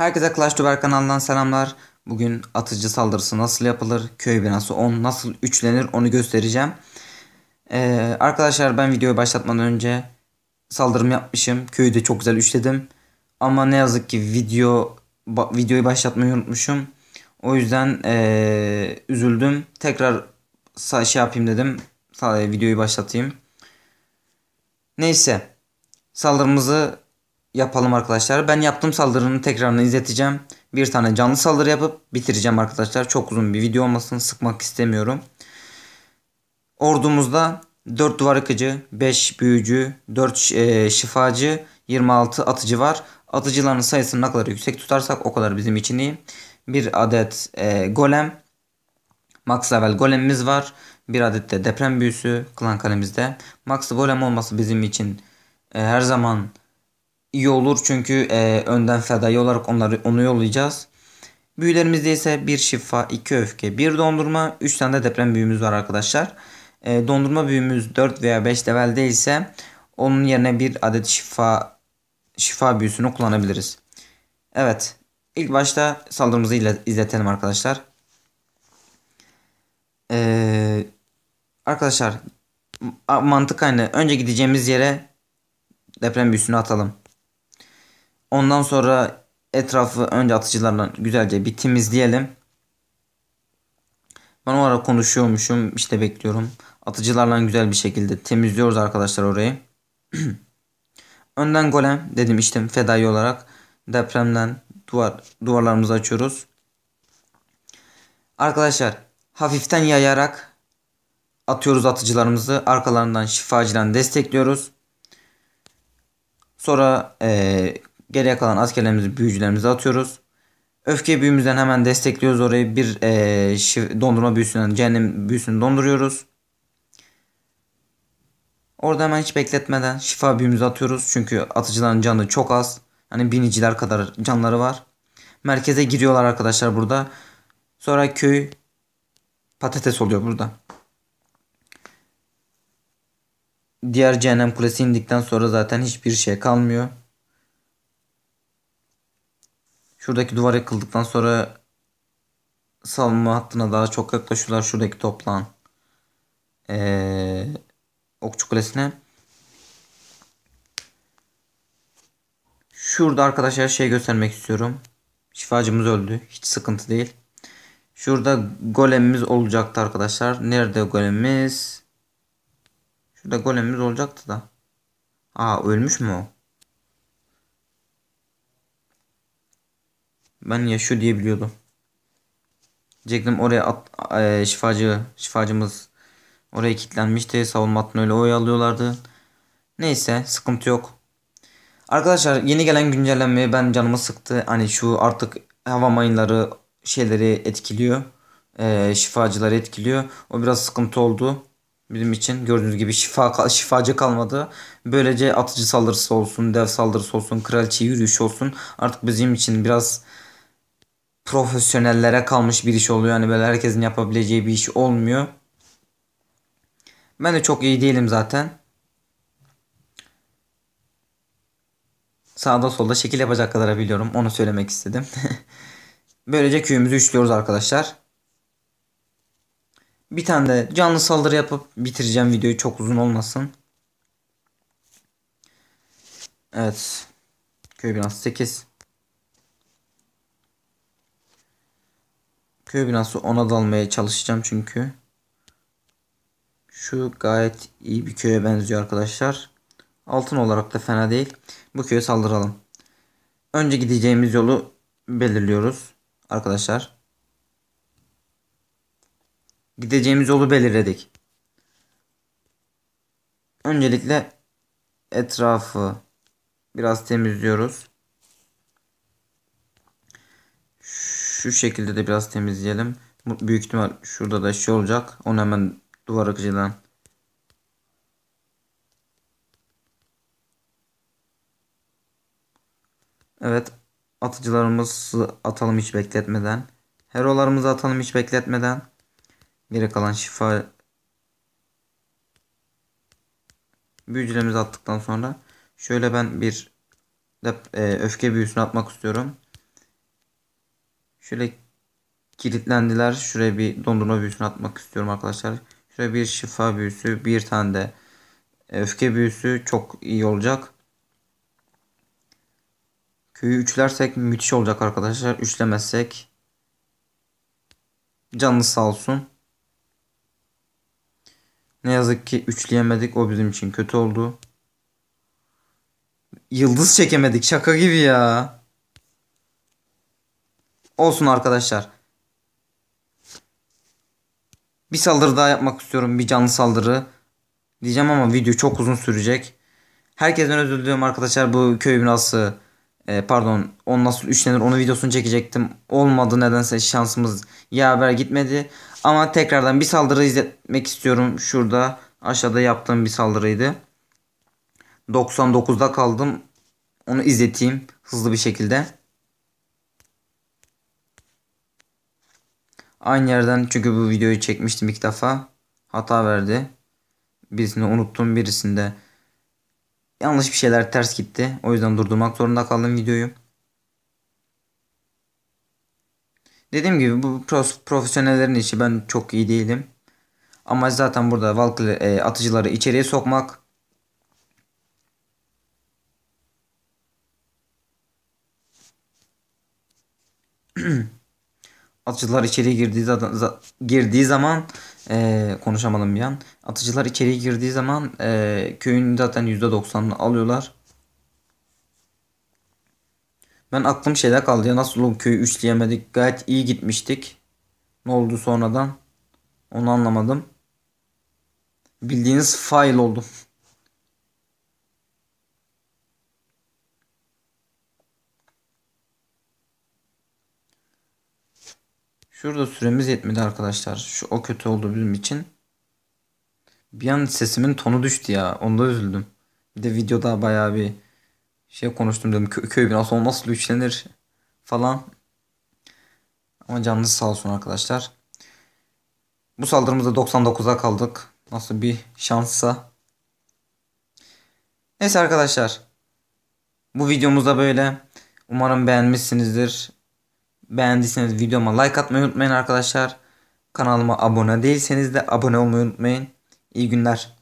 Herkese Clash Duber kanalından selamlar. Bugün atıcı saldırısı nasıl yapılır, köy binası 10 nasıl üçlenir onu göstereceğim. Ee, arkadaşlar ben videoyu başlatmadan önce saldırım yapmışım. Köyü de çok güzel üçledim. Ama ne yazık ki video ba videoyu başlatmayı unutmuşum. O yüzden ee, üzüldüm. Tekrar şey yapayım dedim. Videoyu başlatayım. Neyse. Saldırımızı yapalım arkadaşlar. Ben yaptığım saldırının tekrarını izleteceğim. Bir tane canlı saldırı yapıp bitireceğim arkadaşlar. Çok uzun bir video olmasını sıkmak istemiyorum. Ordumuzda 4 duvar yıkıcı, 5 büyücü, 4 e, şifacı, 26 atıcı var. Atıcıların sayısını ne kadar yüksek tutarsak o kadar bizim için iyi. Bir adet e, golem, max level golemimiz var. Bir adet de deprem büyüsü klan kalemizde. Max golem olması bizim için e, her zaman iyi olur çünkü e, önden fedai olarak onları onu yollayacağız. Büyülerimizde ise bir şifa, iki öfke, bir dondurma, 3 tane de deprem büyümüz var arkadaşlar. E, dondurma büyümüz 4 veya 5 levelde ise onun yerine bir adet şifa şifa büyüsünü kullanabiliriz. Evet. ilk başta saldırımızı izletelim arkadaşlar. Ee, arkadaşlar mantık aynı. Önce gideceğimiz yere deprem büyüsünü atalım. Ondan sonra etrafı önce atıcılarla güzelce bir temizleyelim. Ben o ara konuşuyormuşum. işte bekliyorum. Atıcılarla güzel bir şekilde temizliyoruz arkadaşlar orayı. Önden golem dedim işte fedai olarak depremden duvar duvarlarımızı açıyoruz. Arkadaşlar hafiften yayarak atıyoruz atıcılarımızı. Arkalarından şifacıdan destekliyoruz. Sonra e, Geriye kalan askerlerimizi, büyücülerimizi atıyoruz. Öfke büyümüzden hemen destekliyoruz orayı. Bir e, dondurma büyüsünden cehennem büyüsünü donduruyoruz. Orada hemen hiç bekletmeden şifa büyümüzü atıyoruz. Çünkü atıcıların canı çok az. Hani biniciler kadar canları var. Merkeze giriyorlar arkadaşlar burada. Sonra köy patates oluyor burada. Diğer cehennem kulesi indikten sonra zaten hiçbir şey kalmıyor. Şuradaki duvar yıkıldıktan sonra savunma hattına daha çok yaklaşıyorlar. Şuradaki toplan ee, okçu kulesine. Şurada arkadaşlar şey göstermek istiyorum. Şifacımız öldü. Hiç sıkıntı değil. Şurada golemimiz olacaktı arkadaşlar. Nerede golemimiz? Şurada golemimiz olacaktı da. Aa ölmüş mü o? Ben yaşıyor diye biliyordum. Diyecektim oraya at, e, şifacı, şifacımız oraya kilitlenmişti. Savunma hattını öyle oyalıyorlardı. Neyse sıkıntı yok. Arkadaşlar yeni gelen güncellenme ben canımı sıktı. Hani şu artık hava mayınları şeyleri etkiliyor. E, şifacıları etkiliyor. O biraz sıkıntı oldu. Bizim için gördüğünüz gibi şifa şifacı kalmadı. Böylece atıcı saldırısı olsun, dev saldırısı olsun, kraliçe yürüyüş olsun. Artık bizim için biraz profesyonellere kalmış bir iş oluyor. Yani böyle herkesin yapabileceği bir iş olmuyor. Ben de çok iyi değilim zaten. Sağda solda şekil yapacak kadar biliyorum. Onu söylemek istedim. Böylece köyümüzü üçlüyoruz arkadaşlar. Bir tane de canlı saldırı yapıp bitireceğim videoyu çok uzun olmasın. Evet. Köy binası 8. Köy binası ona dalmaya çalışacağım çünkü. Şu gayet iyi bir köye benziyor arkadaşlar. Altın olarak da fena değil. Bu köye saldıralım. Önce gideceğimiz yolu belirliyoruz arkadaşlar. Gideceğimiz yolu belirledik. Öncelikle etrafı biraz temizliyoruz. Şu şekilde de biraz temizleyelim. Büyük ihtimal şurada da şey olacak. Onu hemen duvar akıcıdan Evet atıcılarımızı atalım hiç bekletmeden. Herolarımızı atalım hiç bekletmeden. Geri kalan şifa büyücülerimizi attıktan sonra şöyle ben bir e, öfke büyüsünü atmak istiyorum. Şöyle kilitlendiler. Şuraya bir dondurma büyüsünü atmak istiyorum arkadaşlar. Şuraya bir şifa büyüsü, bir tane de öfke büyüsü çok iyi olacak. Köyü üçlersek müthiş olacak arkadaşlar. Üçlemezsek canlı sağ olsun. Ne yazık ki üçleyemedik. O bizim için kötü oldu. Yıldız çekemedik. Şaka gibi ya. Olsun arkadaşlar. Bir saldırı daha yapmak istiyorum. Bir canlı saldırı. Diyeceğim ama video çok uzun sürecek. Herkesten özür diliyorum arkadaşlar. Bu köy binası e, pardon on nasıl üçlenir onu videosunu çekecektim. Olmadı nedense şansımız yaver gitmedi. Ama tekrardan bir saldırı izletmek istiyorum. Şurada aşağıda yaptığım bir saldırıydı. 99'da kaldım. Onu izleteyim hızlı bir şekilde. Aynı yerden çünkü bu videoyu çekmiştim ilk defa. Hata verdi. Birisini unuttum birisinde yanlış bir şeyler ters gitti. O yüzden durdurmak zorunda kaldım videoyu. Dediğim gibi bu profesyonellerin işi ben çok iyi değilim. Ama zaten burada Valkyrie e, atıcıları içeriye sokmak. atıcılar içeriye girdiği zaman, girdiği zaman e, konuşamadım bir an. Atıcılar içeriye girdiği zaman e, köyün zaten %90'ını alıyorlar. Ben aklım şeyde kaldı ya nasıl o köyü üçleyemedik gayet iyi gitmiştik. Ne oldu sonradan onu anlamadım. Bildiğiniz fail oldum. Şurada süremiz yetmedi arkadaşlar. Şu o kötü oldu bizim için. Bir an sesimin tonu düştü ya. Onda üzüldüm. Bir de videoda bayağı bir şey konuştum dedim. Kö köy binası nasıl güçlenir falan. Ama canınız sağ olsun arkadaşlar. Bu saldırımızda 99'a kaldık. Nasıl bir şanssa. Neyse arkadaşlar. Bu videomuzda böyle. Umarım beğenmişsinizdir. Beğendiyseniz videoma like atmayı unutmayın arkadaşlar. Kanalıma abone değilseniz de abone olmayı unutmayın. İyi günler.